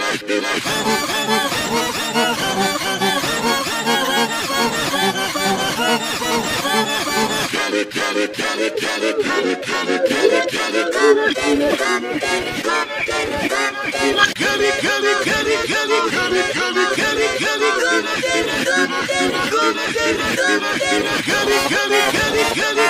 Gully, gully, gully, gully.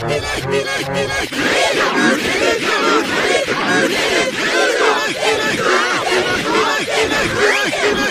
Thank you.